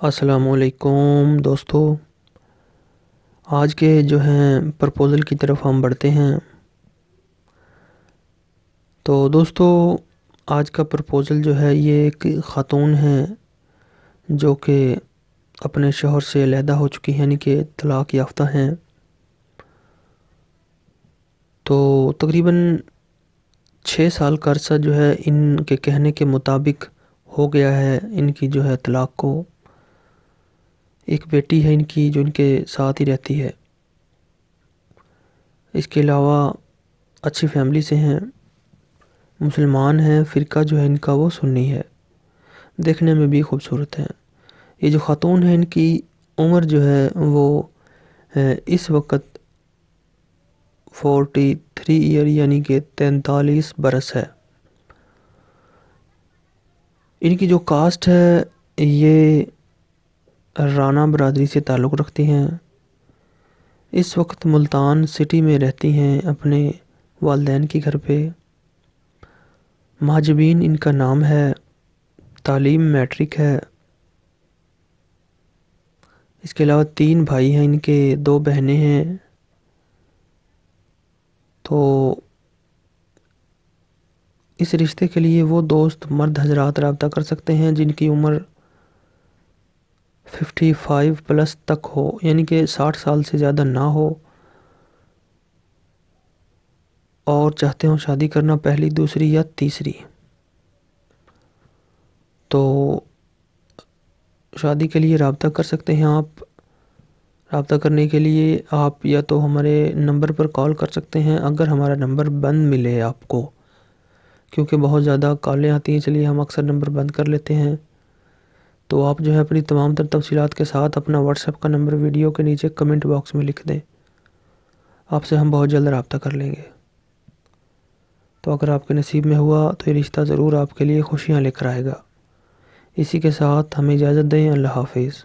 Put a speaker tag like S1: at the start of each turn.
S1: असलकुम दोस्तों। आज के जो हैं प्रपोज़ल की तरफ़ हम बढ़ते हैं। तो दोस्तों, आज का प्रपोज़ल जो है ये एक ख़ातून है, जो कि अपने शोहर से अलहदा हो चुकी हैं, यानी कि तलाक़ याफ्ता हैं। तो तकरीबन छः साल का अरसा जो है इनके कहने के मुताबिक हो गया है इनकी जो है तलाक़ को। एक बेटी है इनकी जो इनके साथ ही रहती है। इसके अलावा अच्छी फैमिली से हैं, मुसलमान हैं, फ़िरका जो है इनका वो सुन्नी है। देखने में भी खूबसूरत हैं। ये जो ख़ातून है इनकी उम्र जो है वो इस वक्त फोर्टी थ्री ईयर यानी कि तैंतालीस बरस है। इनकी जो कास्ट है, ये राना बरदरी से ताल्लुक़ रखती हैं। इस वक्त मुल्तान सिटी में रहती हैं अपने वालदेन के घर पे। महाजबीन इनका नाम है, तालीम मैट्रिक है। इसके अलावा तीन भाई हैं इनके, दो बहनें हैं। तो इस रिश्ते के लिए वो दोस्त मर्द हजरात रबता कर सकते हैं जिनकी उम्र फिफ्टी फाइव प्लस तक हो, यानी कि साठ साल से ज़्यादा ना हो। और चाहते हो शादी करना पहली, दूसरी या तीसरी। तो शादी के लिए रबता कर सकते हैं आप। रबता करने के लिए आप या तो हमारे नंबर पर कॉल कर सकते हैं, अगर हमारा नंबर बंद मिले आपको। क्योंकि बहुत ज़्यादा कॉलें आती हैं, इसलिए हम अक्सर नंबर बंद कर लेते हैं। तो आप जो है अपनी तमाम तर तफसीत के साथ अपना व्हाट्सएप का नंबर वीडियो के नीचे कमेंट बॉक्स में लिख दें। आपसे हम बहुत जल्द रबता कर लेंगे। तो अगर आपके नसीब में हुआ तो ये रिश्ता ज़रूर आपके लिए खुशियाँ लेकर आएगा। इसी के साथ हमें इजाज़त दें। अल्लाह हाफिज़।